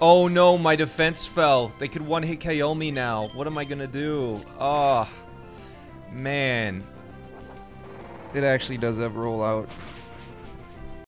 Oh no, my defense fell. They could one hit KO me now. What am I gonna do? Oh, man. It actually does have roll out.